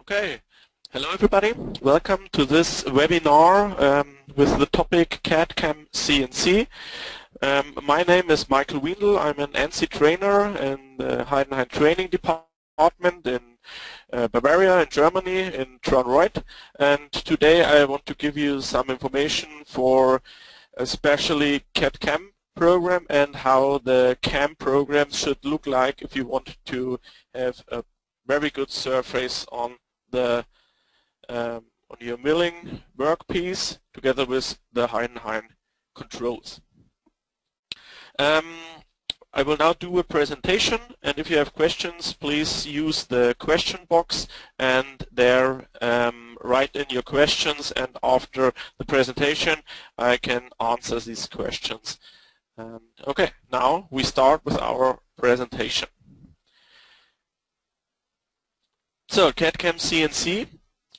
Okay. Hello everybody. Welcome to this webinar um, with the topic CAD-CAM CNC. Um, my name is Michael Wiendl. I'm an NC trainer in the Heidenhain Training Department in uh, Bavaria in Germany in Traunreut and today I want to give you some information for especially CAD-CAM program and how the CAM program should look like if you want to have a very good surface on the um, on your milling workpiece together with the Heidenhain controls. Um, I will now do a presentation and if you have questions please use the question box and there um, write in your questions and after the presentation I can answer these questions. Um, okay, now we start with our presentation. So CAD-CAM CNC,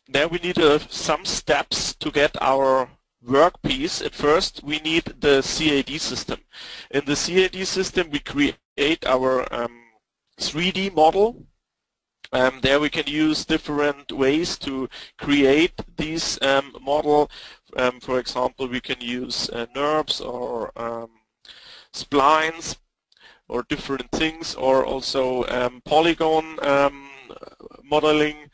there we need uh, some steps to get our workpiece. At first we need the CAD system. In the CAD system we create our um, 3D model. Um, there we can use different ways to create this um, model. Um, for example, we can use uh, NURBS or um, splines or different things or also um, polygon modeling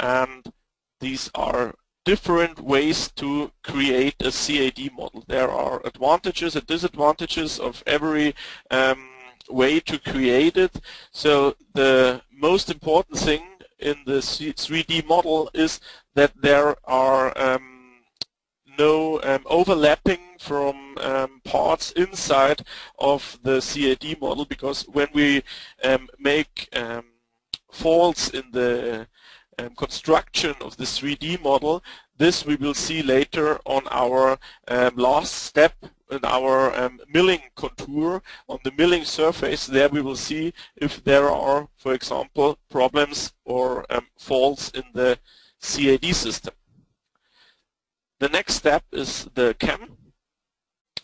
and these are different ways to create a CAD model. There are advantages and disadvantages of every um, way to create it. So the most important thing in the 3D model is that there are um, no um, overlapping from um, parts inside of the CAD model because when we um, make um, faults in the um, construction of the 3D model, this we will see later on our um, last step in our um, milling contour on the milling surface. There we will see if there are, for example, problems or um, faults in the CAD system. The next step is the CAM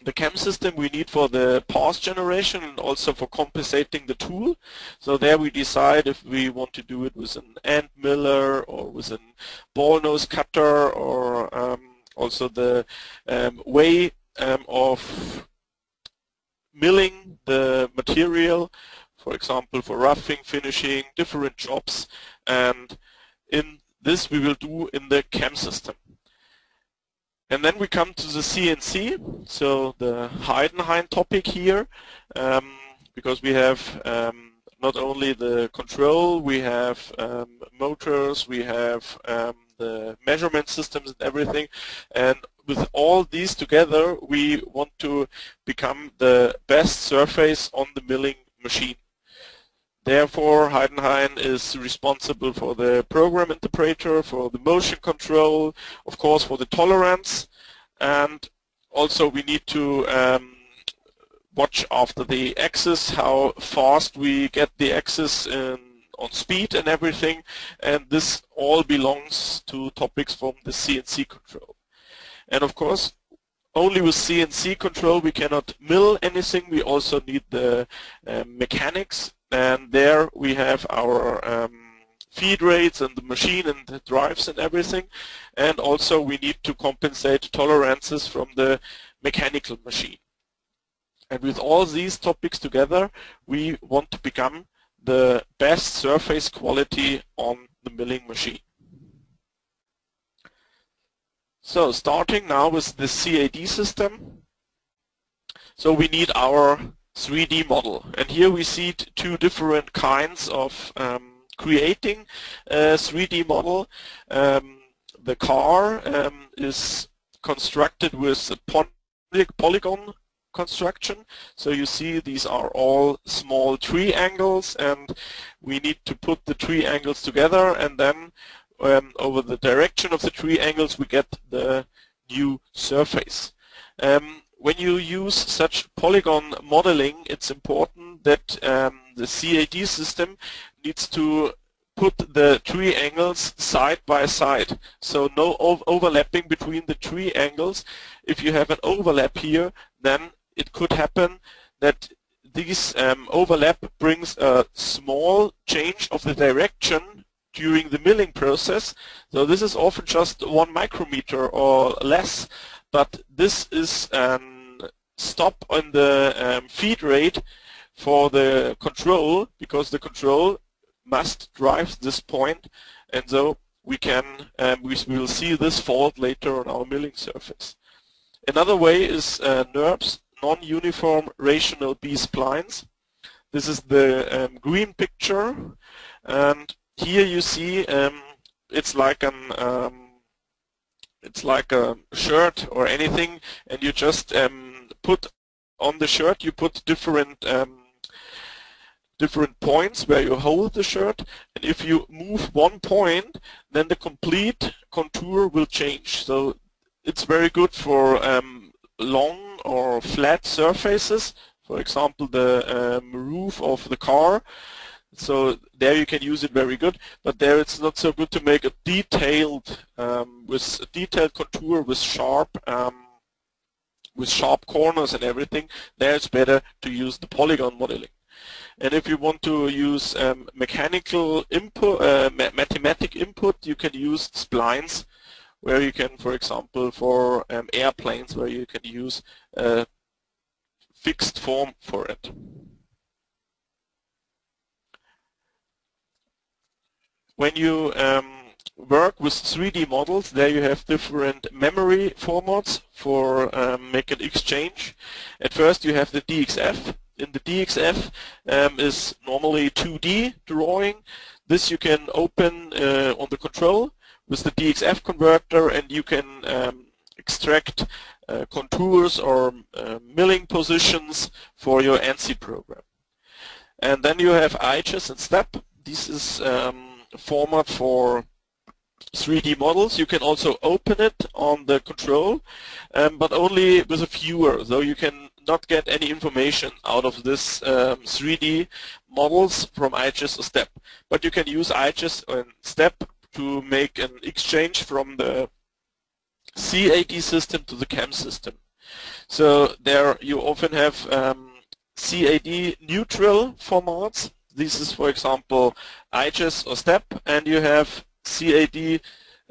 the CAM system we need for the parse generation and also for compensating the tool. So there we decide if we want to do it with an end miller or with a ball nose cutter or um, also the um, way um, of milling the material, for example for roughing, finishing, different jobs and in this we will do in the CAM system. And then we come to the CNC, so the Heidenhain topic here, um, because we have um, not only the control, we have um, motors, we have um, the measurement systems and everything, and with all these together, we want to become the best surface on the milling machine. Therefore, Heidenhain is responsible for the program interpreter, for the motion control, of course for the tolerance, and also we need to um, watch after the axis, how fast we get the axis in, on speed and everything, and this all belongs to topics from the CNC control. And of course, only with CNC control we cannot mill anything, we also need the uh, mechanics and there we have our um, feed rates and the machine and the drives and everything and also we need to compensate tolerances from the mechanical machine. And with all these topics together we want to become the best surface quality on the milling machine. So starting now with the CAD system. So we need our 3D model. And here we see two different kinds of um, creating a 3D model. Um, the car um, is constructed with a polygon construction. So you see these are all small triangles and we need to put the triangles together and then um, over the direction of the triangles we get the new surface. Um, when you use such polygon modeling, it's important that um, the CAD system needs to put the triangles side by side. So no overlapping between the triangles. If you have an overlap here, then it could happen that this um, overlap brings a small change of the direction during the milling process. So this is often just one micrometer or less, but this is a stop on the um, feed rate for the control because the control must drive this point and so we can um, we will see this fault later on our milling surface. Another way is uh, NURBS, non-uniform rational B-splines. This is the um, green picture and here you see um, it's like an um, it's like a shirt or anything and you just um, put on the shirt you put different um, different points where you hold the shirt and if you move one point then the complete contour will change. So it's very good for um, long or flat surfaces for example the um, roof of the car so there you can use it very good but there it's not so good to make a detailed um, with a detailed contour with sharp um, with sharp corners and everything there it's better to use the polygon modeling and if you want to use um, mechanical input, uh, ma mathematic input, you can use splines, where you can, for example, for um, airplanes, where you can use a fixed form for it. When you um, work with 3D models, there you have different memory formats for um, make an exchange. At first you have the DXF, in the DXF um, is normally 2D drawing. This you can open uh, on the control with the DXF converter and you can um, extract uh, contours or uh, milling positions for your NC program. And then you have IGES and STEP. This is um, format for 3D models. You can also open it on the control, um, but only with a viewer. So you can not get any information out of this um, 3D models from IGES or STEP. But you can use IGES and STEP to make an exchange from the CAD system to the CAM system. So there you often have um, CAD neutral formats. This is, for example, IGES or STEP, and you have CAD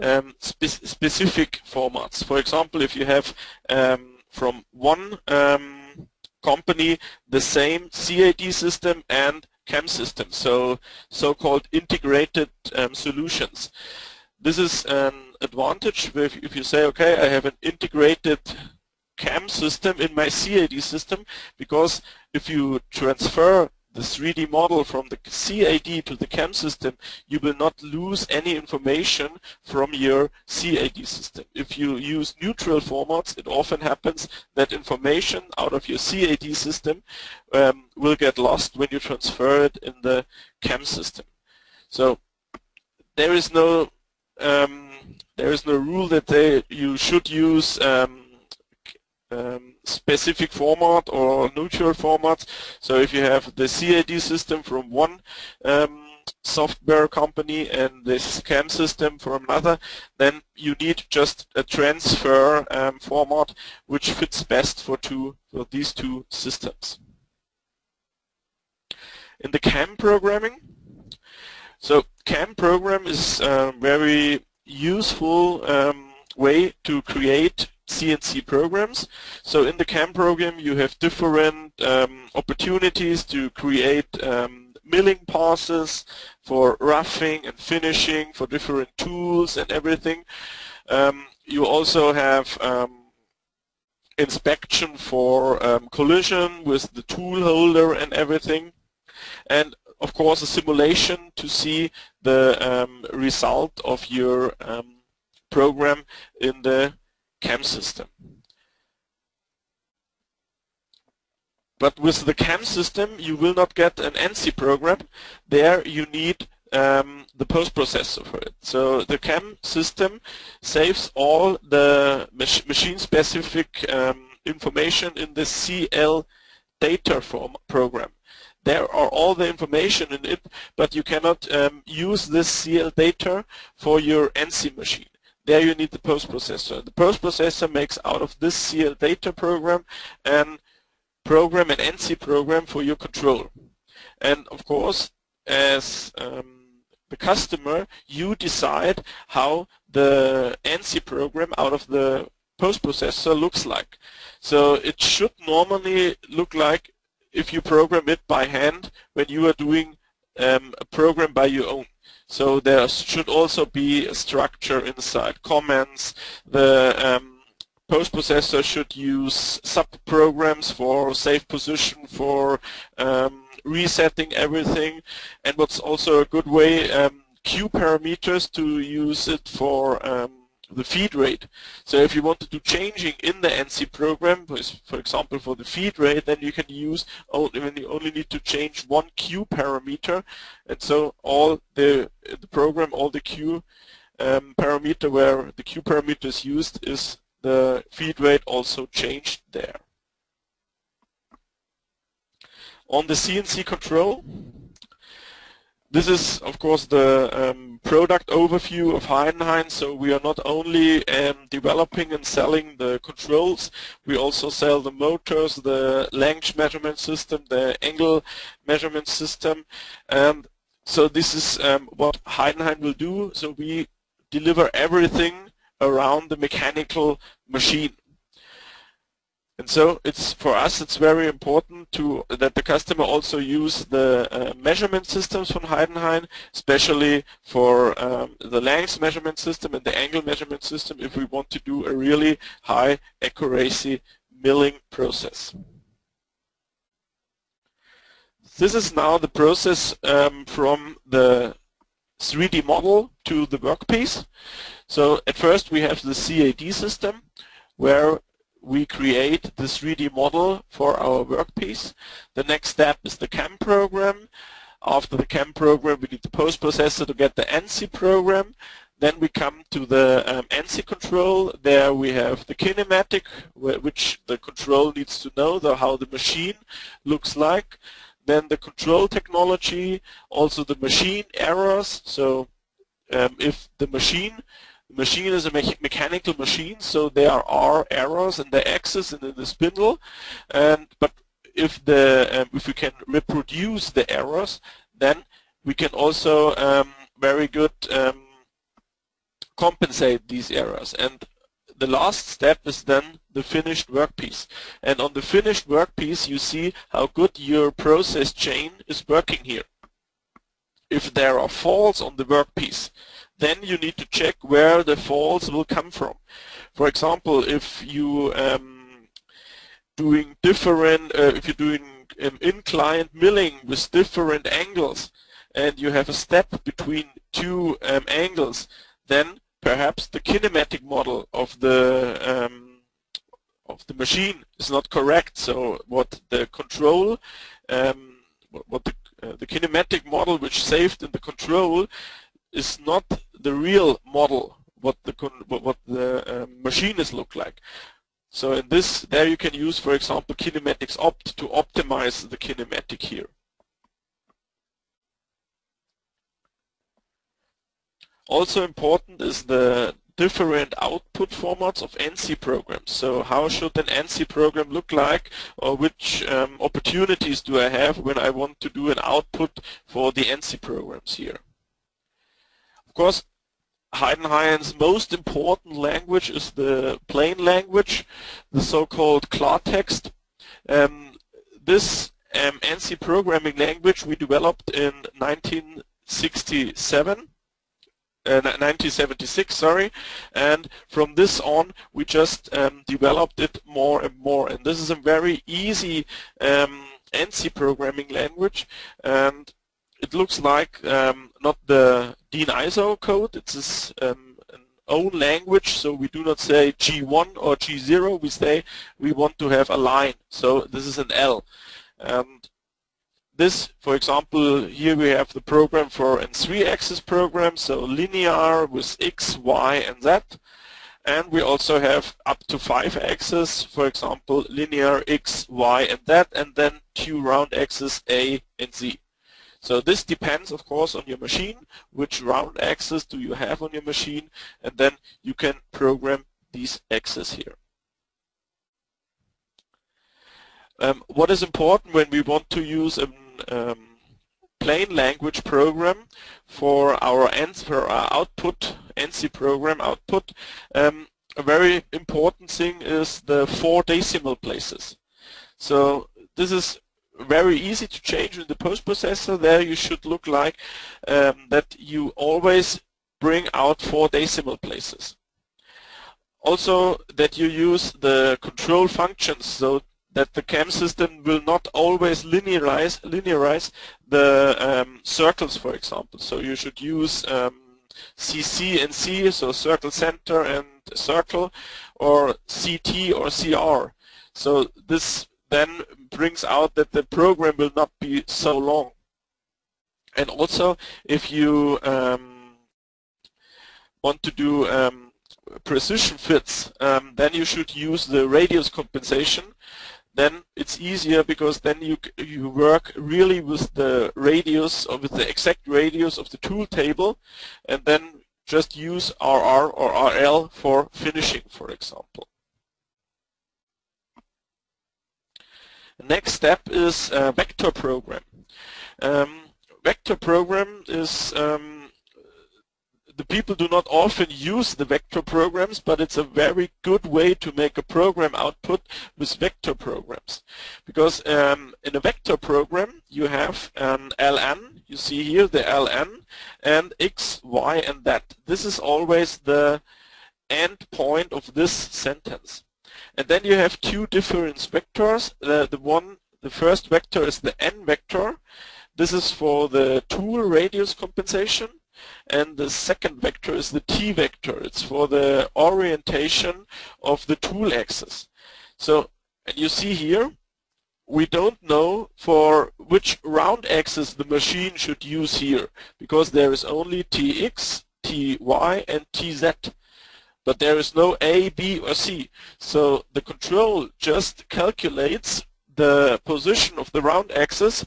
um, spe specific formats. For example, if you have um, from one um, company the same CAD system and CAM system, so so-called integrated um, solutions. This is an advantage if, if you say, okay, I have an integrated CAM system in my CAD system because if you transfer the 3D model from the CAD to the CAM system, you will not lose any information from your CAD system. If you use neutral formats, it often happens that information out of your CAD system um, will get lost when you transfer it in the CAM system. So there is no um, there is no rule that they, you should use um, um, specific format or neutral formats. So if you have the CAD system from one um, software company and this CAM system from another, then you need just a transfer um, format which fits best for two for these two systems. In the CAM programming, so CAM program is a very useful um, way to create CNC programs. So in the CAM program you have different um, opportunities to create um, milling passes for roughing and finishing for different tools and everything. Um, you also have um, inspection for um, collision with the tool holder and everything. And of course a simulation to see the um, result of your program in the CAM system. But with the CAM system, you will not get an NC program. There you need um, the post-processor for it. So the CAM system saves all the mach machine-specific um, information in the CL data form program. There are all the information in it, but you cannot um, use this CL data for your NC machine. There you need the post processor. The post processor makes out of this CL data program and program an NC program for your control. And of course, as um, the customer, you decide how the NC program out of the post-processor looks like. So it should normally look like if you program it by hand when you are doing um, a program by your own. So there should also be a structure inside, comments, the um, post-processor should use sub-programs for safe position, for um, resetting everything, and what's also a good way, um, Q parameters to use it for um, the feed rate. So if you want to do changing in the NC program, for example for the feed rate, then you can use only when you only need to change one Q parameter, and so all the the program, all the Q um, parameter where the Q parameter is used is the feed rate also changed there. On the CNC control, this is, of course, the um, product overview of Heidenhain. So we are not only um, developing and selling the controls, we also sell the motors, the length measurement system, the angle measurement system. And so this is um, what Heidenhain will do. So we deliver everything around the mechanical machine. And so it's for us it's very important to that the customer also use the uh, measurement systems from Heidenhain, especially for um, the length measurement system and the angle measurement system if we want to do a really high accuracy milling process. This is now the process um, from the 3D model to the workpiece. So at first we have the CAD system where we create the 3D model for our workpiece. The next step is the CAM program. After the CAM program, we need the post processor to get the NC program. Then we come to the um, control. There we have the kinematic, which the control needs to know the, how the machine looks like. Then the control technology, also the machine errors. So um, if the machine machine is a me mechanical machine, so there are errors in the axis and in the spindle. And but if the um, if we can reproduce the errors, then we can also um, very good um, compensate these errors. And the last step is then the finished workpiece. And on the finished workpiece, you see how good your process chain is working here. If there are faults on the workpiece, then you need to check where the faults will come from. For example, if you um, doing different, uh, if you're doing um, inclined milling with different angles, and you have a step between two um, angles, then perhaps the kinematic model of the um, of the machine is not correct. So what the control, um, what the, uh, the kinematic model which saved in the control is not the real model what the what the um, machines look like. So in this, there you can use, for example, KinematicsOpt to optimize the kinematic here. Also important is the different output formats of NC programs. So how should an NC program look like or which um, opportunities do I have when I want to do an output for the NC programs here? Course, Heidenhain's most important language is the plain language, the so-called klartext. Um, this um, NC programming language we developed in 1967. Uh, 1976, sorry, and from this on we just um, developed it more and more. And this is a very easy um, NC programming language, and it looks like um, not the DIN ISO code, it's um, an own language, so we do not say G1 or G0, we say we want to have a line, so this is an L. This, for example, here we have the program for a 3-axis program, so linear with X, Y, and Z. And we also have up to 5 axes, for example, linear X, Y, and Z, and then two round axes A and Z. So this depends, of course, on your machine, which round axis do you have on your machine, and then you can program these axes here. Um, what is important when we want to use a um, plain language program for our, for our output, NC program output, um, a very important thing is the four decimal places. So this is very easy to change in the post-processor. There you should look like um, that you always bring out four decimal places. Also that you use the control functions so that the CAM system will not always linearize, linearize the um, circles, for example. So you should use um, CC and C, so circle center and circle, or CT or CR. So this then brings out that the program will not be so long. And also, if you um, want to do um, precision fits, um, then you should use the radius compensation. Then it's easier because then you you work really with the radius or with the exact radius of the tool table, and then just use RR or RL for finishing, for example. Next step is a vector program. Um, vector program is um, the people do not often use the vector programs, but it's a very good way to make a program output with vector programs. Because um, in a vector program, you have an ln, you see here the ln, and x, y, and that. This is always the end point of this sentence. And then you have two different vectors. The, the one, the first vector is the n vector. This is for the tool radius compensation. And the second vector is the t vector. It's for the orientation of the tool axis. So, and you see here, we don't know for which round axis the machine should use here, because there is only tx, ty, and tz but there is no A, B, or C. So the control just calculates the position of the round axis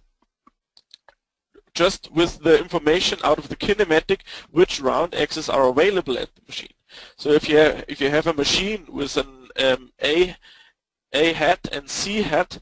just with the information out of the kinematic which round axes are available at the machine. So if you have, if you have a machine with an um, A A hat and C hat,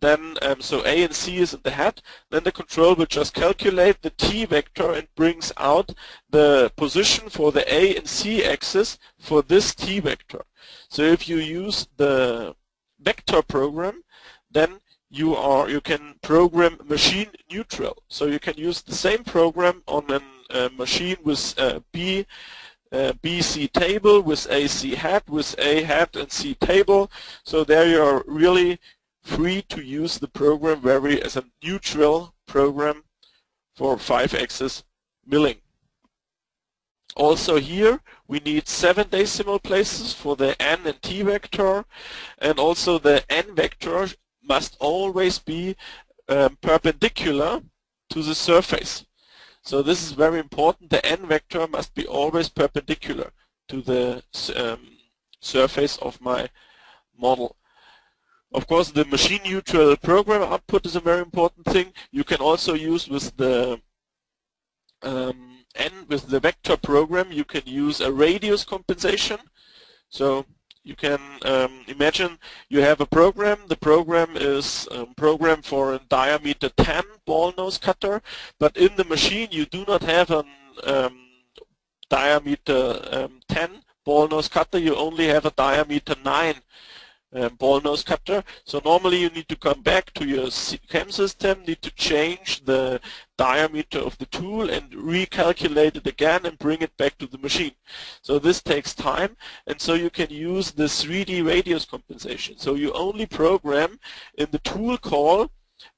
then um, so A and C is in the hat, then the control will just calculate the T vector and brings out the position for the A and C axis for this T vector. So if you use the vector program, then you are you can program machine neutral. So you can use the same program on a machine with uh, B uh, BC table with AC hat, with A hat and C table. So there you are really free to use the program very as a neutral program for 5-axis milling. Also here we need 7 decimal places for the n and t vector and also the n vector must always be um, perpendicular to the surface. So this is very important. The n vector must be always perpendicular to the um, surface of my model. Of course, the machine neutral program output is a very important thing. You can also use with the um, N with the vector program, you can use a radius compensation. So you can um, imagine you have a program. The program is um, programmed for a diameter 10 ball nose cutter, but in the machine you do not have a um, diameter um, 10 ball nose cutter. You only have a diameter 9 um, ball nose cutter. So normally you need to come back to your CAM system, need to change the diameter of the tool and recalculate it again and bring it back to the machine. So this takes time and so you can use the 3D radius compensation. So you only program in the tool call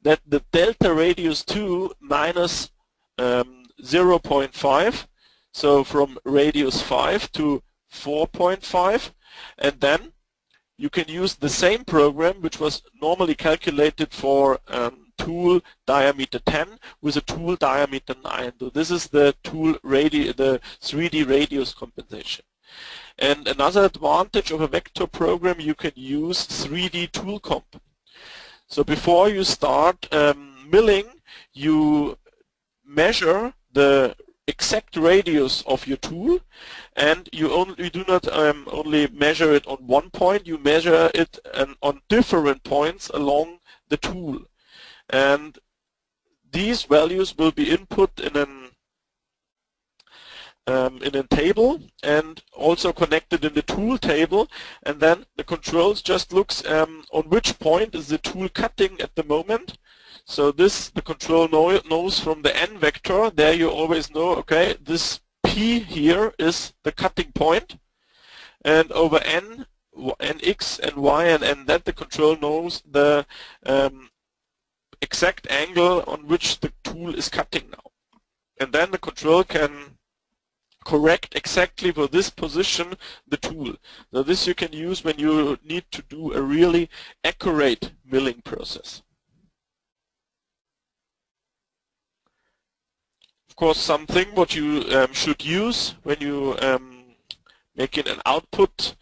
that the delta radius 2 minus um, 0.5 so from radius 5 to 4.5 and then you can use the same program which was normally calculated for um, tool diameter 10 with a tool diameter 9. So this is the tool radi the 3D radius compensation. And another advantage of a vector program, you can use 3D tool comp. So before you start um, milling, you measure the exact radius of your tool and you only you do not um, only measure it on one point you measure it um, on different points along the tool. And these values will be input in an um, in a table and also connected in the tool table. And then the controls just looks um, on which point is the tool cutting at the moment. So this the control know, knows from the n vector. There you always know okay this p here is the cutting point. And over n and x and y and n that the control knows the um, exact angle on which the tool is cutting now. And then the control can correct exactly for this position the tool. Now this you can use when you need to do a really accurate milling process. Of course, something what you um, should use when you um, making an output,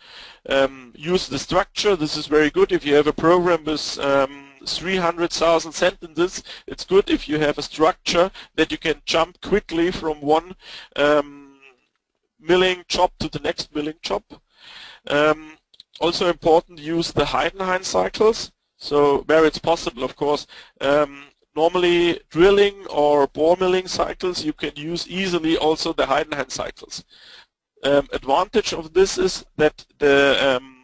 um, use the structure. This is very good if you have a program with um, 300,000 sentences. It's good if you have a structure that you can jump quickly from one um, milling job to the next milling job. Um, also important, use the Heidenhain cycles. So where it's possible, of course. Um, normally drilling or bore milling cycles, you can use easily also the Heidenhain cycles. Um, advantage of this is that the um,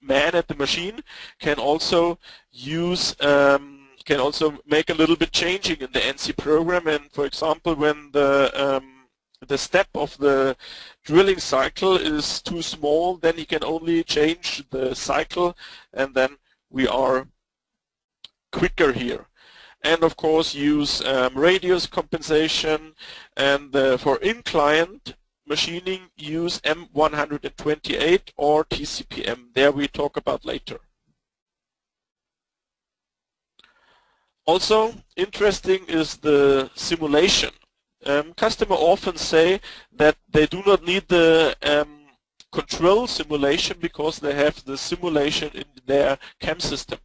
man at the machine can also use um, can also make a little bit changing in the NC program and for example when the um, the step of the drilling cycle is too small, then he can only change the cycle and then we are quicker here. And of course use um, radius compensation and uh, for inclined machining use M128 or TCPM. There we talk about later. Also interesting is the simulation um, customer often say that they do not need the um, control simulation because they have the simulation in their CAM system.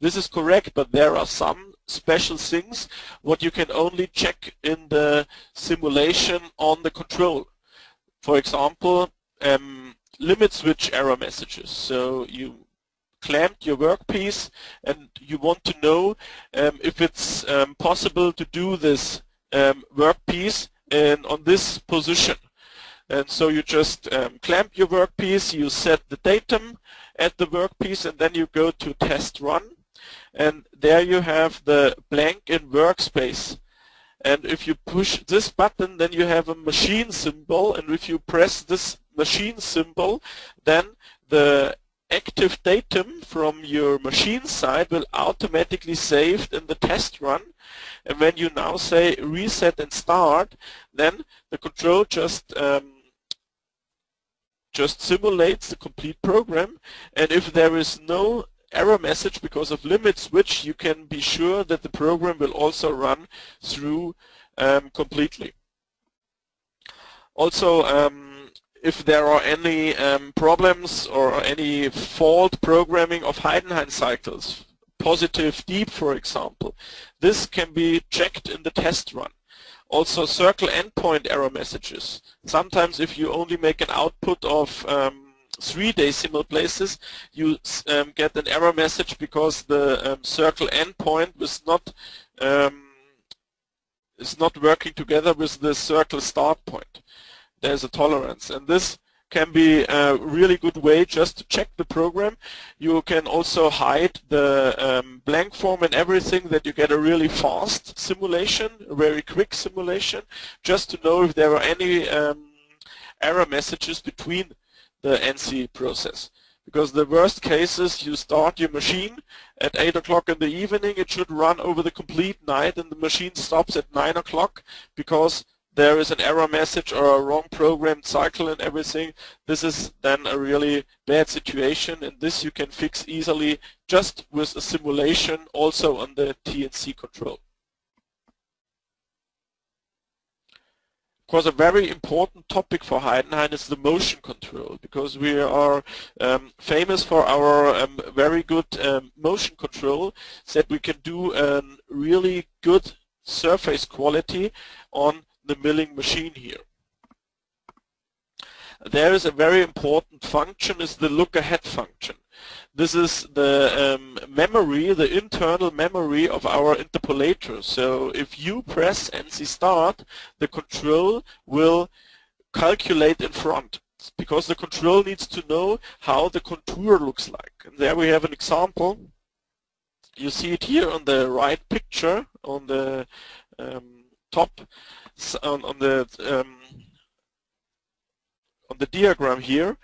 This is correct, but there are some special things what you can only check in the simulation on the control. For example, um, limit switch error messages. So you clamped your workpiece and you want to know um, if it's um, possible to do this um, workpiece and on this position. And so you just um, clamp your workpiece, you set the datum at the workpiece, and then you go to test run. And there you have the blank in workspace. And if you push this button, then you have a machine symbol. And if you press this machine symbol, then the active datum from your machine side will automatically saved in the test run and when you now say reset and start then the control just um, just simulates the complete program. And if there is no error message because of limit switch you can be sure that the program will also run through um, completely. Also um, if there are any um, problems or any fault programming of Heidenhain cycles, positive deep for example, this can be checked in the test run. Also circle endpoint error messages. Sometimes if you only make an output of um, three decimal places, you um, get an error message because the um, circle endpoint is not um, is not working together with the circle start point there's a tolerance. And this can be a really good way just to check the program. You can also hide the um, blank form and everything that you get a really fast simulation, a very quick simulation, just to know if there are any um, error messages between the NC process. Because the worst case is you start your machine at 8 o'clock in the evening, it should run over the complete night and the machine stops at 9 o'clock because there is an error message or a wrong programmed cycle and everything, this is then a really bad situation and this you can fix easily just with a simulation also on the TNC control. Of course, a very important topic for Heidenhain is the motion control because we are um, famous for our um, very good um, motion control that we can do a really good surface quality on the milling machine here. there is a very important function is the look ahead function. This is the um, memory, the internal memory of our interpolator. So if you press NC start, the control will calculate in front because the control needs to know how the contour looks like. And there we have an example. You see it here on the right picture on the um, top on, on the um, on the diagram here.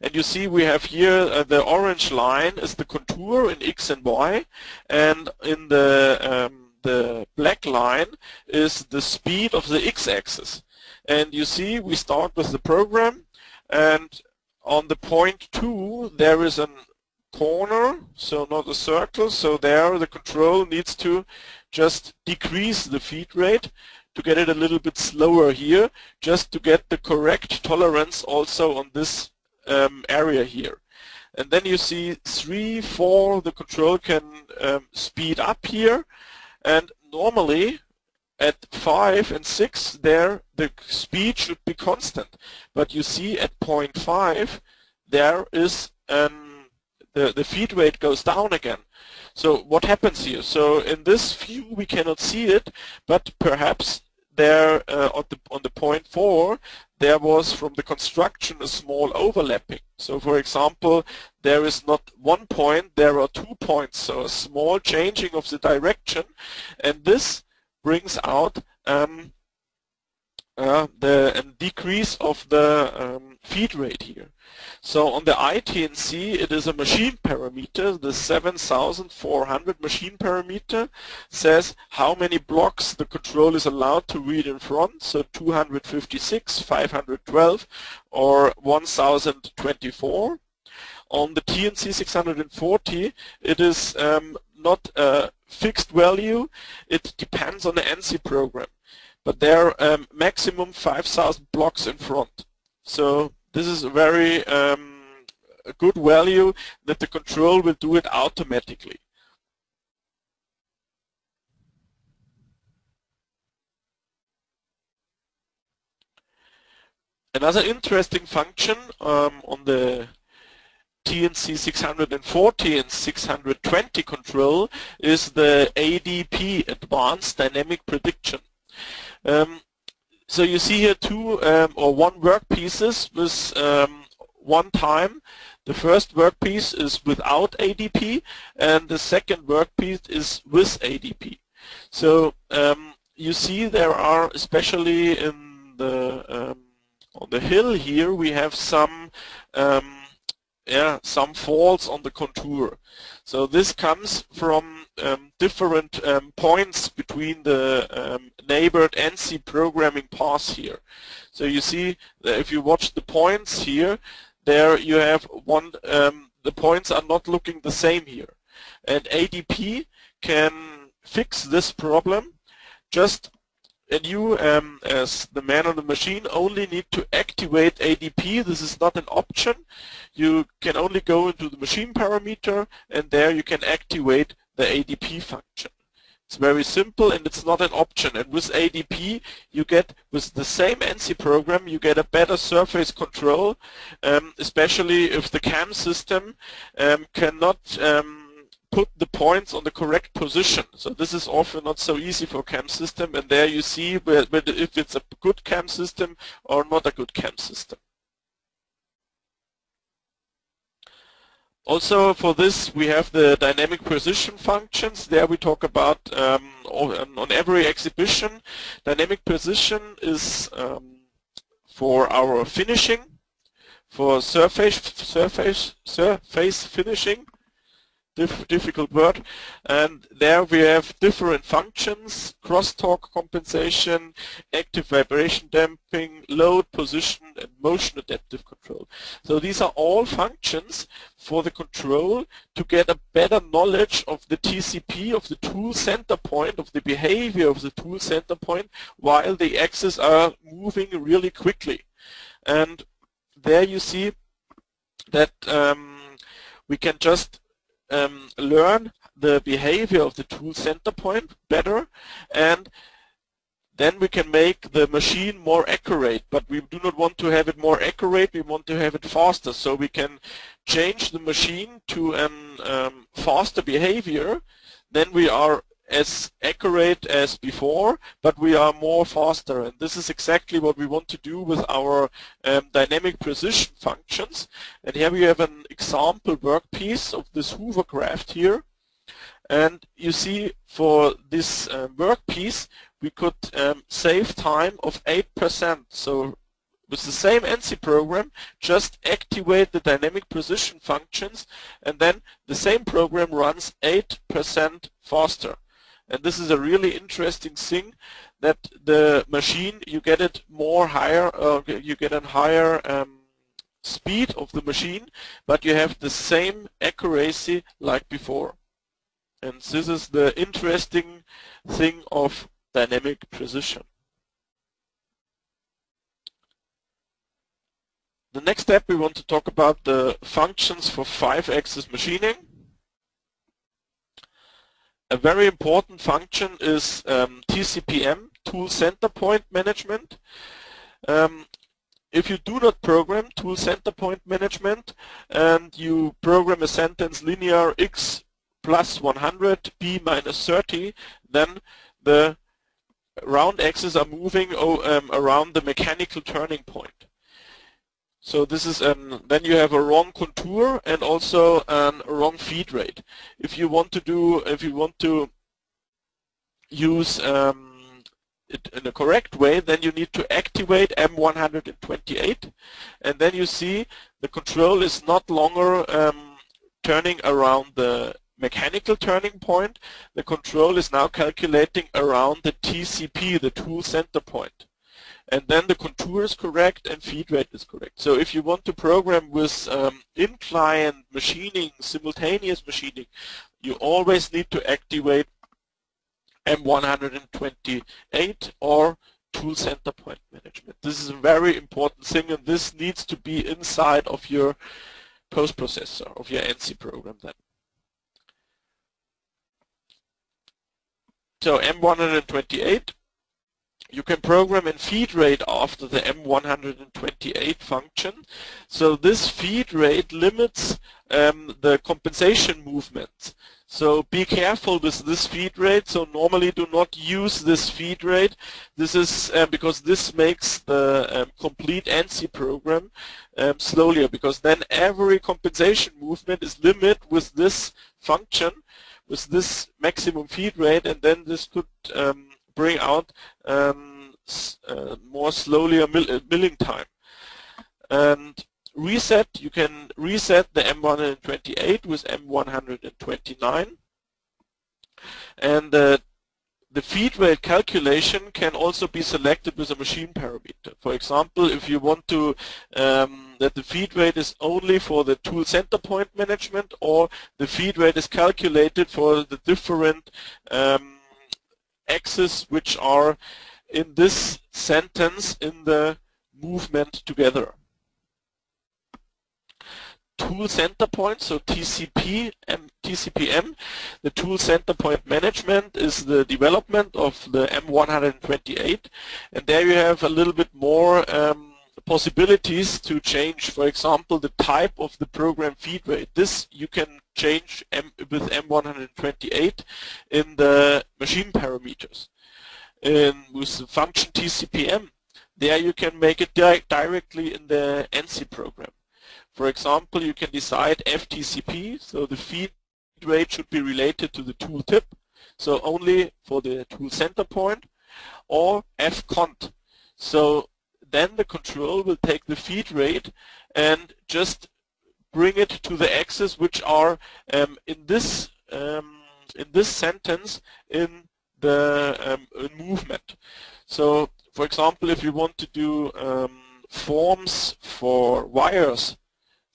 And you see we have here uh, the orange line is the contour in x and y, and in the um, the black line is the speed of the x-axis. And you see we start with the program, and on the point 2 there is a corner, so not a circle, so there the control needs to just decrease the feed rate to get it a little bit slower here, just to get the correct tolerance also on this um, area here. And then you see 3, 4, the control can um, speed up here, and normally at 5 and 6 there the speed should be constant. But you see at point 5 there is um, the, the feed rate goes down again. So what happens here? So in this view we cannot see it, but perhaps there uh, on, the, on the point 4 there was from the construction a small overlapping. So for example, there is not one point, there are two points, so a small changing of the direction, and this brings out um, uh, the decrease of the um, feed rate here. So on the iTNC it is a machine parameter, the 7400 machine parameter says how many blocks the control is allowed to read in front, so 256, 512 or 1024. On the TNC 640 it is um, not a fixed value, it depends on the NC program but they're um, maximum 5,000 blocks in front. So this is a very um, a good value that the control will do it automatically. Another interesting function um, on the TNC 640 and 620 control is the ADP, Advanced Dynamic Prediction. Um, so you see here two um, or one workpieces with um, one time. The first workpiece is without ADP and the second workpiece is with ADP. So um, you see there are, especially in the um, on the hill here, we have some um, yeah some faults on the contour. So this comes from um, different um, points between the um, neighbored NC programming paths here. So you see if you watch the points here, there you have one, um, the points are not looking the same here. And ADP can fix this problem just and you um, as the man on the machine only need to activate ADP. This is not an option. You can only go into the machine parameter and there you can activate the ADP function. It's very simple and it's not an option. And with ADP, you get, with the same NC program, you get a better surface control, um, especially if the CAM system um, cannot um, put the points on the correct position. So this is often not so easy for CAM system, and there you see if it's a good CAM system or not a good CAM system. Also for this we have the dynamic precision functions. There we talk about um, on every exhibition. Dynamic precision is um, for our finishing, for surface surface surface finishing diff difficult word. And there we have different functions, crosstalk compensation, active vibration damping, load, position, and motion adaptive control. So these are all functions for the control to get a better knowledge of the TCP, of the tool center point, of the behavior of the tool center point, while the axes are moving really quickly. And there you see that um, we can just um, learn the behavior of the tool center point better and then we can make the machine more accurate, but we do not want to have it more accurate, we want to have it faster. So we can change the machine to a um, faster behavior, then we are as accurate as before, but we are more faster. And this is exactly what we want to do with our um, dynamic precision functions. And here we have an example workpiece of this Hoover hovercraft here. And you see for this uh, workpiece, we could um, save time of 8%. So with the same NC program, just activate the dynamic precision functions, and then the same program runs 8% faster. And this is a really interesting thing that the machine, you get it more higher, uh, you get a higher um, speed of the machine, but you have the same accuracy like before. And this is the interesting thing of dynamic precision. The next step we want to talk about the functions for five-axis machining. A very important function is um, TCPM, Tool Center Point Management. Um, if you do not program Tool Center Point Management and you program a sentence linear x plus 100, b minus 30, then the round axes are moving um, around the mechanical turning point. So this is an, then you have a wrong contour and also a wrong feed rate. If you want to do, if you want to use um, it in a correct way, then you need to activate M128 and then you see the control is not longer um, turning around the mechanical turning point. The control is now calculating around the TCP, the tool center point and then the contour is correct and feed rate is correct. So if you want to program with um, inclined machining, simultaneous machining, you always need to activate M128 or tool center point management. This is a very important thing and this needs to be inside of your post processor, of your NC program then. So M128 you can program in feed rate after the M128 function. So this feed rate limits um, the compensation movement. So be careful with this feed rate. So normally do not use this feed rate. This is uh, because this makes the um, complete NC program um, slower because then every compensation movement is limited with this function, with this maximum feed rate, and then this could um, bring out um, uh, more slowly a uh, milling time. And reset, you can reset the M128 with M129. And uh, the feed rate calculation can also be selected with a machine parameter. For example, if you want to um, that the feed rate is only for the tool center point management or the feed rate is calculated for the different um, axes which are in this sentence in the movement together. Tool center point, so TCP, TCPM, the tool center point management is the development of the M128 and there you have a little bit more um, possibilities to change, for example, the type of the program feed rate. This you can change M with M128 in the machine parameters. And with the function TCPM, there you can make it di directly in the NC program. For example, you can decide FTCP, so the feed rate should be related to the tool tip, so only for the tool center point, or FCont. So then the control will take the feed rate and just bring it to the axes which are um, in this um, in this sentence in the um, movement. So, for example, if you want to do um, forms for wires,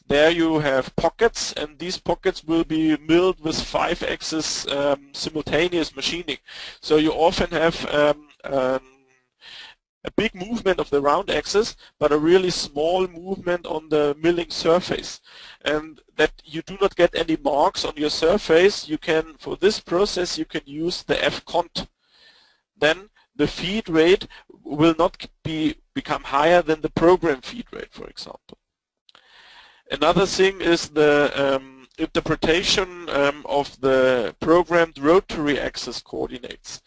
there you have pockets, and these pockets will be milled with five-axis um, simultaneous machining. So you often have um, a big movement of the round axis, but a really small movement on the milling surface. And that you do not get any marks on your surface, you can, for this process, you can use the F-cont. Then the feed rate will not be become higher than the program feed rate, for example. Another thing is the um, interpretation um, of the programmed rotary axis coordinates.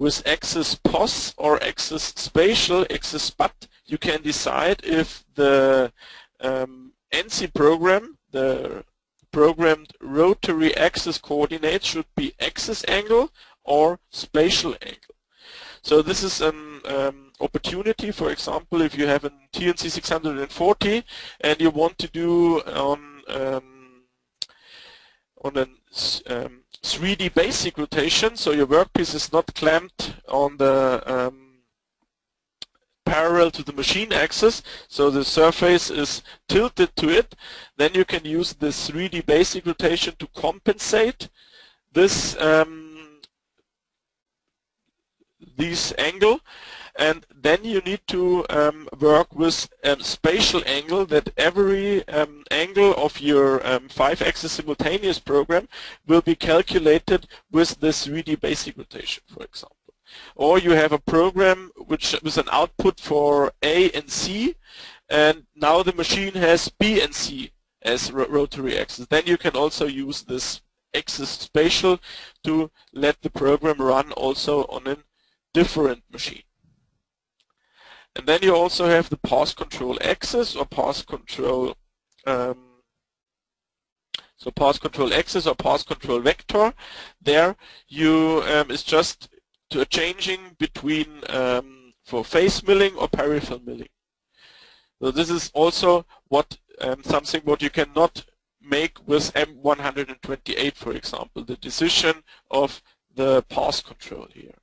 With axis pos or axis spatial, axis but, you can decide if the um, NC program, the programmed rotary axis coordinates should be axis angle or spatial angle. So this is an um, opportunity, for example, if you have a TNC 640 and you want to do on um, on a 3D basic rotation, so your workpiece is not clamped on the um, parallel to the machine axis, so the surface is tilted to it, then you can use this 3D basic rotation to compensate this um, this angle and then you need to um, work with a spatial angle that every um, angle of your um, 5-axis simultaneous program will be calculated with this 3D basic rotation, for example. Or you have a program which with an output for A and C, and now the machine has B and C as rotary axis. Then you can also use this axis spatial to let the program run also on a different machine. And then you also have the path control axis or path control um, so path control axis or path control vector. There you um, is just to changing between um, for face milling or peripheral milling. So this is also what um, something what you cannot make with M128, for example, the decision of the path control here.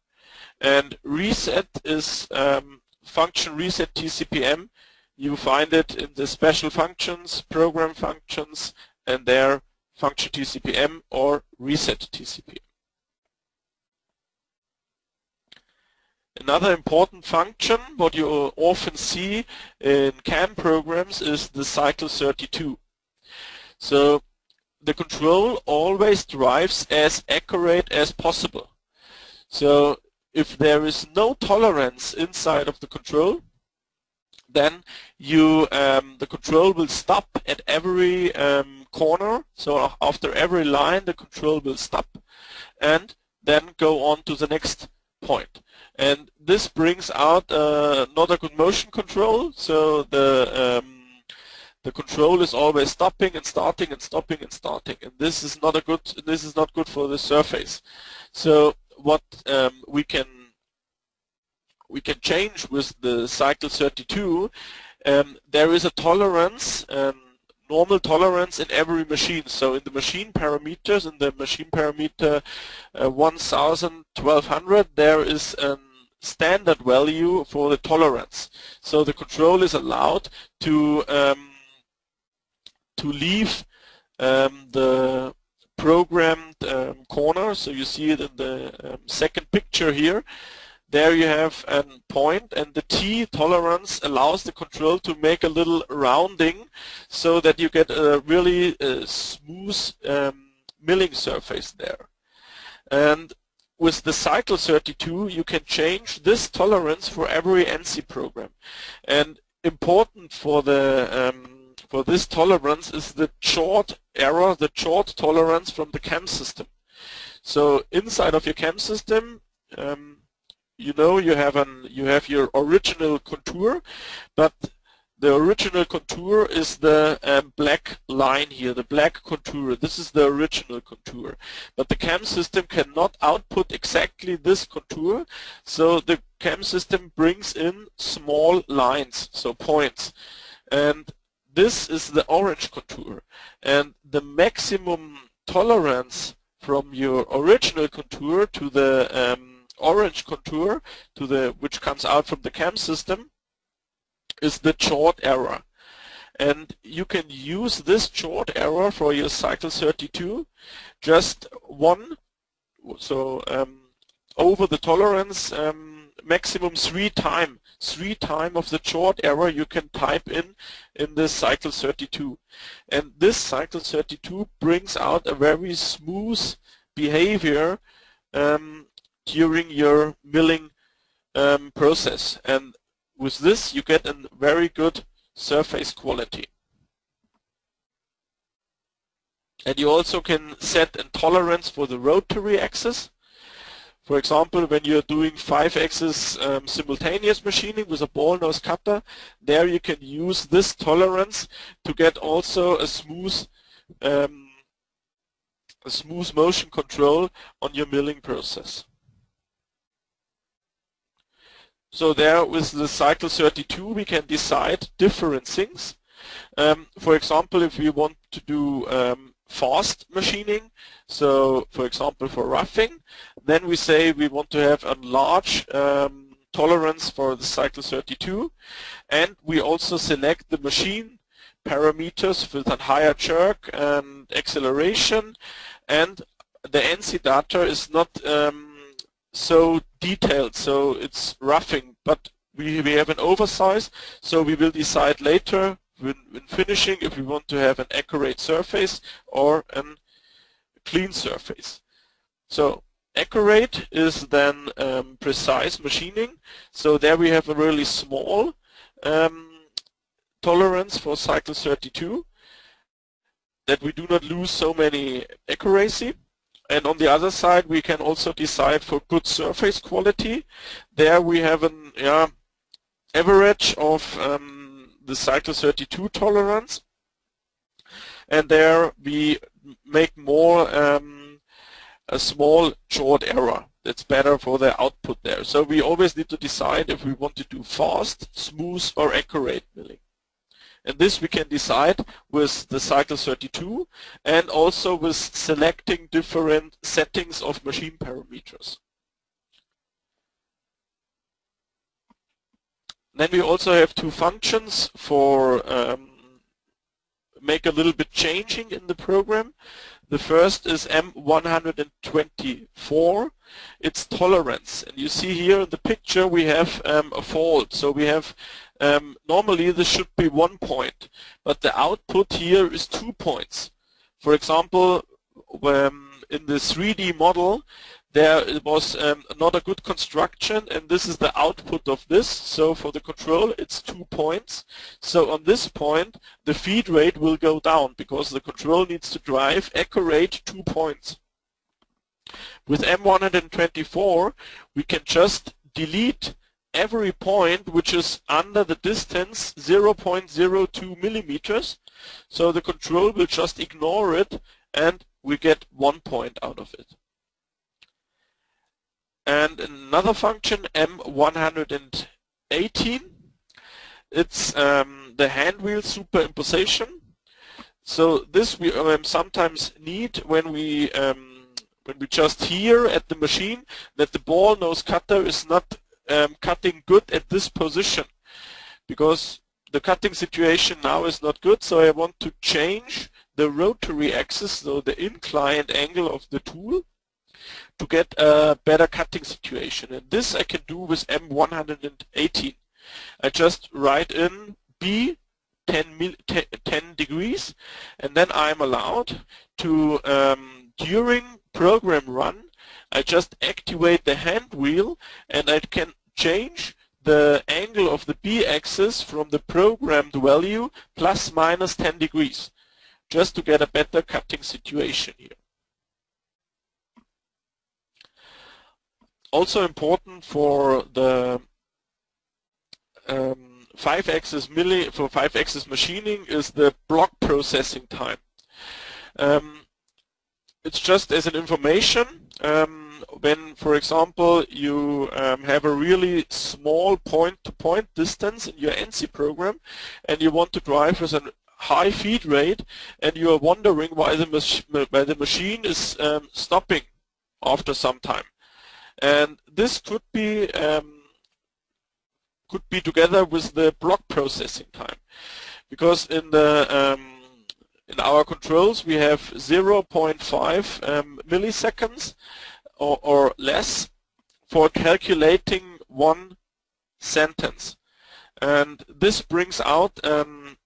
And reset is um, function reset TCPM. You find it in the special functions, program functions, and there function TCPM or reset TCPM. Another important function, what you often see in CAM programs, is the cycle 32. So the control always drives as accurate as possible. So if there is no tolerance inside of the control, then you um, the control will stop at every um, corner. So after every line, the control will stop and then go on to the next point. And this brings out uh, not a good motion control. So the um, the control is always stopping and starting and stopping and starting, and this is not a good. This is not good for the surface. So what um, we can we can change with the cycle 32, um, there is a tolerance, um, normal tolerance in every machine. So in the machine parameters, in the machine parameter uh, 1000, 1200, there is a standard value for the tolerance. So the control is allowed to um, to leave um, the programmed um, corner. So you see it in the um, second picture here. There you have a point and the T tolerance allows the control to make a little rounding so that you get a really uh, smooth um, milling surface there. And with the cycle 32 you can change this tolerance for every NC program. And important for the um, for this tolerance is the chord error, the chord tolerance from the CAM system. So inside of your CAM system, um, you know you have an you have your original contour, but the original contour is the um, black line here, the black contour. This is the original contour. But the CAM system cannot output exactly this contour, so the CAM system brings in small lines, so points. And this is the orange contour. And the maximum tolerance from your original contour to the um, orange contour to the which comes out from the CAM system is the chord error. And you can use this chord error for your cycle 32. Just one, so um, over the tolerance um, maximum three time, three time of the chord error you can type in in this cycle 32. And this cycle 32 brings out a very smooth behavior um, during your milling um, process. And with this, you get a very good surface quality. And you also can set a tolerance for the rotary axis. For example, when you're doing five-axis um, simultaneous machining with a ball nose cutter, there you can use this tolerance to get also a smooth um, a smooth motion control on your milling process. So there with the cycle 32 we can decide different things. Um, for example, if we want to do um, fast machining, so for example for roughing, then we say we want to have a large um, tolerance for the cycle 32 and we also select the machine parameters with a higher jerk and acceleration. And the NC data is not um, so detailed so it's roughing. But we, we have an oversize so we will decide later when, when finishing if we want to have an accurate surface or a clean surface. So accurate is then um, precise machining. So there we have a really small um, tolerance for cycle 32 that we do not lose so many accuracy. And on the other side, we can also decide for good surface quality. There we have an yeah, average of um, the cycle 32 tolerance and there we make more um, a small short error that's better for the output there. So we always need to decide if we want to do fast, smooth or accurate milling. And this we can decide with the cycle 32 and also with selecting different settings of machine parameters. Then we also have two functions for um, make a little bit changing in the program. The first is M124. It's tolerance. And you see here in the picture we have um, a fault. So we have, um, normally this should be one point, but the output here is two points. For example, um, in the 3D model, there was um, not a good construction and this is the output of this. So for the control it's two points. So on this point the feed rate will go down because the control needs to drive accurate two points. With M124 we can just delete every point which is under the distance 0.02 millimeters. So the control will just ignore it and we get one point out of it and another function M118 it's um, the hand wheel superimposition. So this we um, sometimes need when we um, when we just hear at the machine that the ball nose cutter is not um, cutting good at this position. Because the cutting situation now is not good so I want to change the rotary axis so the inclined angle of the tool to get a better cutting situation. And this I can do with M118. I just write in B 10, 10 degrees and then I'm allowed to, um, during program run, I just activate the hand wheel and I can change the angle of the B-axis from the programmed value plus minus 10 degrees just to get a better cutting situation here. Also important for the um, five-axis milli for five-axis machining is the block processing time. Um, it's just as an information um, when, for example, you um, have a really small point-to-point -point distance in your NC program and you want to drive with a high feed rate and you are wondering why the, why the machine is um, stopping after some time. And this could be um, could be together with the block processing time, because in the um, in our controls we have 0.5 um, milliseconds or, or, less for calculating one sentence, and this brings out um,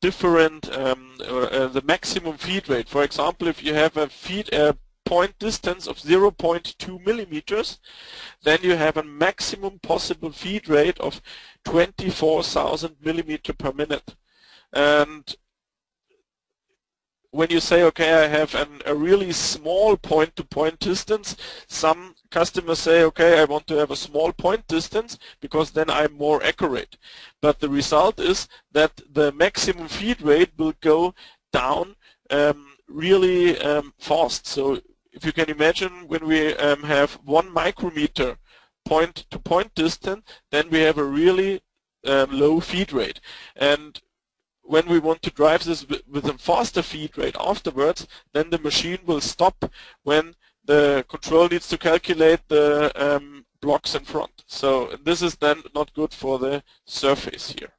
different um, uh, the maximum feed rate. For example, if you have a feed uh, point distance of 0.2 millimeters, then you have a maximum possible feed rate of 24,000 millimeter per minute. And when you say, okay, I have an, a really small point-to-point -point distance, some customers say, okay, I want to have a small point distance because then I'm more accurate. But the result is that the maximum feed rate will go down um, really um, fast. So if you can imagine when we um, have one micrometer point-to-point -point distance, then we have a really um, low feed rate. And when we want to drive this with a faster feed rate afterwards, then the machine will stop when the control needs to calculate the um, blocks in front. So this is then not good for the surface here.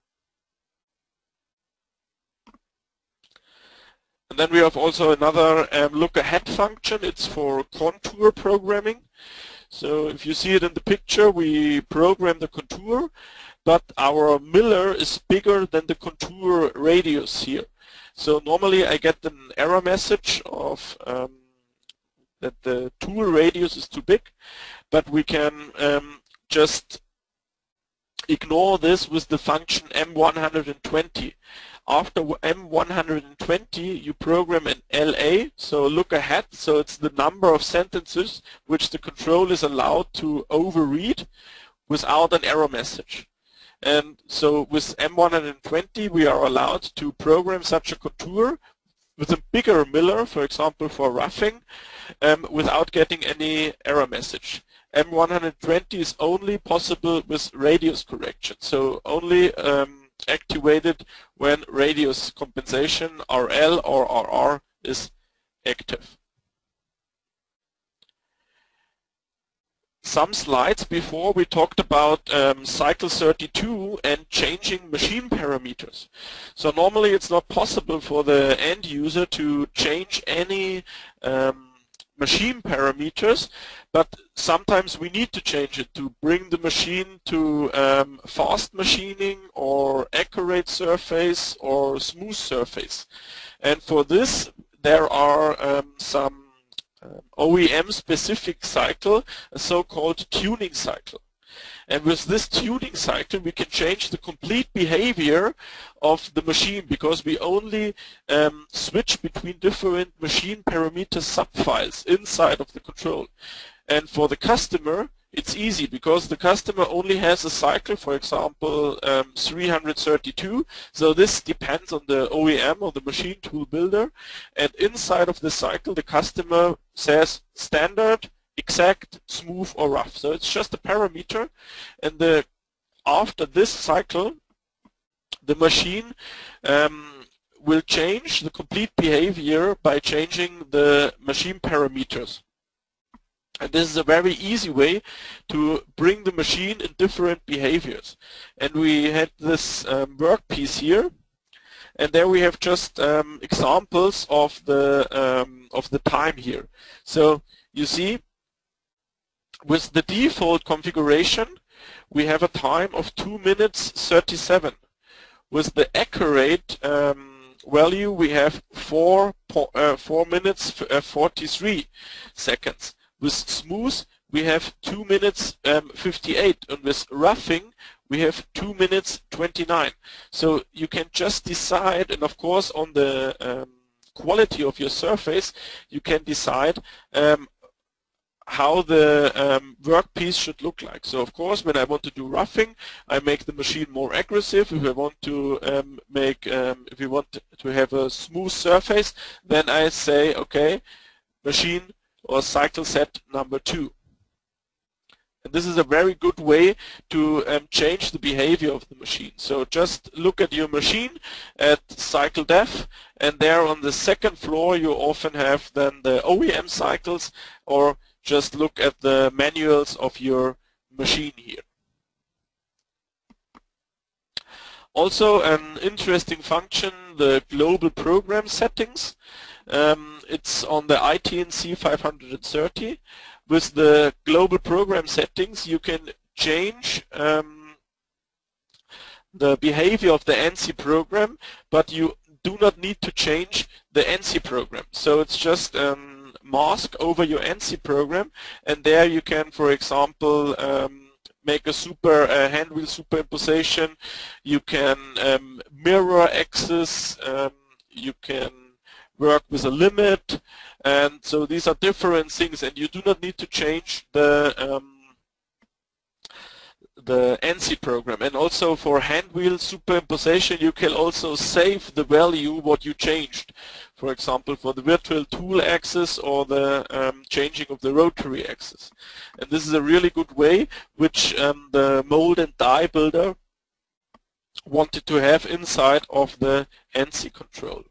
And then we have also another um, look ahead function. It's for contour programming. So if you see it in the picture, we program the contour but our miller is bigger than the contour radius here. So normally I get an error message of um, that the tool radius is too big, but we can um, just ignore this with the function M120. After M120 you program an LA, so look ahead, so it's the number of sentences which the control is allowed to overread without an error message. And so with M120 we are allowed to program such a contour with a bigger miller, for example for roughing, um, without getting any error message. M120 is only possible with radius correction, so only um, activated when radius compensation RL or RR is active. some slides before we talked about um, cycle 32 and changing machine parameters. So normally it's not possible for the end user to change any um, machine parameters, but sometimes we need to change it to bring the machine to um, fast machining or accurate surface or smooth surface. And for this there are um, some OEM-specific cycle, a so-called tuning cycle. And with this tuning cycle, we can change the complete behavior of the machine because we only um, switch between different machine parameter subfiles inside of the control. And for the customer, it's easy because the customer only has a cycle, for example, um, 332. So this depends on the OEM or the machine tool builder. And inside of the cycle, the customer says standard, exact, smooth, or rough. So it's just a parameter. And the after this cycle, the machine um, will change the complete behavior by changing the machine parameters. And this is a very easy way to bring the machine in different behaviors. And we had this um, workpiece here, and there we have just um, examples of the um, of the time here. So you see, with the default configuration, we have a time of 2 minutes 37. With the accurate um, value, we have 4, uh, 4 minutes uh, 43 seconds. With smooth, we have 2 minutes um, 58, and with roughing, we have 2 minutes 29. So you can just decide, and of course on the um, quality of your surface, you can decide um, how the um, workpiece should look like. So of course when I want to do roughing I make the machine more aggressive. If I want to um, make, um, if you want to have a smooth surface then I say okay machine or cycle set number two. And this is a very good way to um, change the behavior of the machine. So just look at your machine at cycle def and there on the second floor you often have then the OEM cycles or just look at the manuals of your machine here. Also an interesting function, the global program settings. Um, it's on the iTNC 530. With the global program settings, you can change um, the behavior of the NC program, but you do not need to change the NC program. So it's just um, mask over your NC program and there you can for example um, make a super uh, hand wheel superimposition. You can um, mirror axis um, you can work with a limit. And so these are different things and you do not need to change the um, the NC program. And also for hand wheel superimposition, you can also save the value what you changed. For example, for the virtual tool axis or the um, changing of the rotary axis. And this is a really good way which um, the mold and die builder wanted to have inside of the NC control.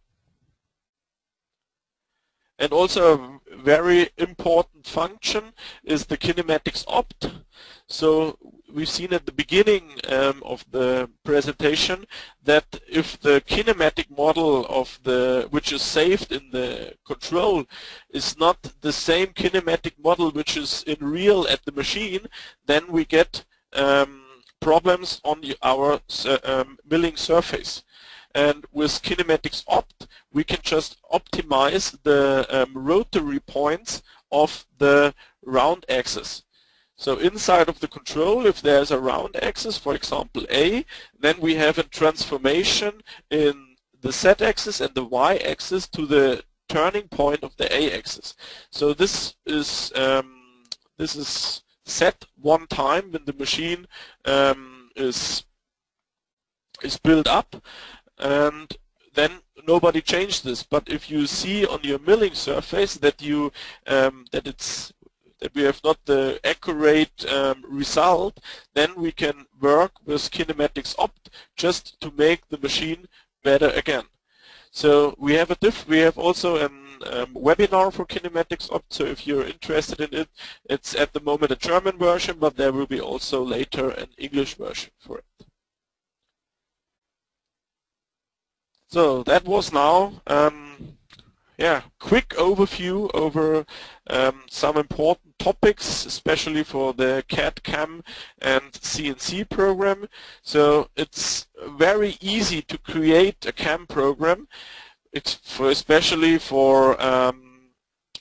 And also a very important function is the KinematicsOpt. So we've seen at the beginning um, of the presentation that if the kinematic model of the which is saved in the control is not the same kinematic model which is in real at the machine, then we get um, problems on our um, milling surface. And with KinematicsOpt, we can just optimize the um, rotary points of the round axis. So inside of the control, if there's a round axis, for example A, then we have a transformation in the z-axis and the y-axis to the turning point of the a-axis. So this is um, this is set one time when the machine um, is is built up, and then nobody changed this. But if you see on your milling surface that you um, that it's that we have not the accurate um, result, then we can work with KinematicsOpt just to make the machine better again. So we have a diff. We have also a um, webinar for KinematicsOpt. So if you're interested in it, it's at the moment a German version, but there will be also later an English version for it. So that was now um, yeah, quick overview over um, some important topics, especially for the CAD CAM and CNC program. So it's very easy to create a CAM program. It's for especially for um,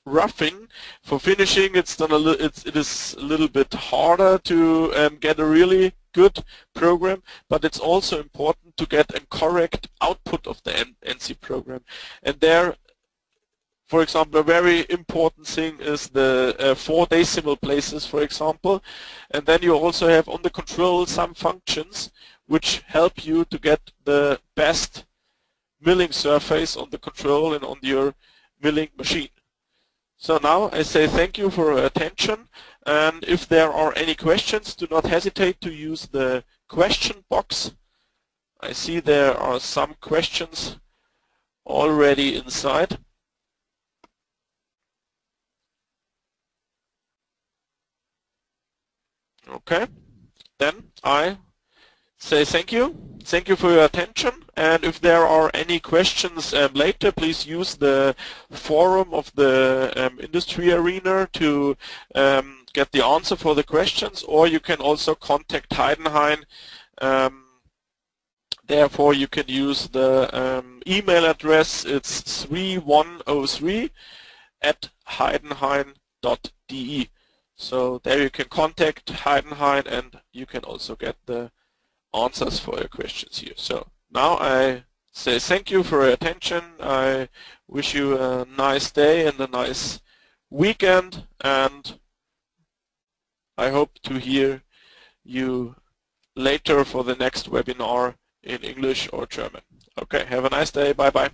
roughing. For finishing, it's done a little. It's, it is a little bit harder to um, get a really good program, but it's also important to get a correct output of the NC program. And there for example, a very important thing is the uh, four decimal places, for example. And then you also have on the control some functions which help you to get the best milling surface on the control and on your milling machine. So now I say thank you for your attention and if there are any questions do not hesitate to use the question box. I see there are some questions already inside. Okay, then I say thank you. Thank you for your attention. And if there are any questions um, later, please use the forum of the um, industry arena to um, get the answer for the questions, or you can also contact Heidenhain. Um, therefore, you can use the um, email address. It's 3103 at heidenhain.de. So there you can contact Heidenhain and you can also get the answers for your questions here. So now I say thank you for your attention. I wish you a nice day and a nice weekend and I hope to hear you later for the next webinar in English or German. Okay, have a nice day. Bye bye.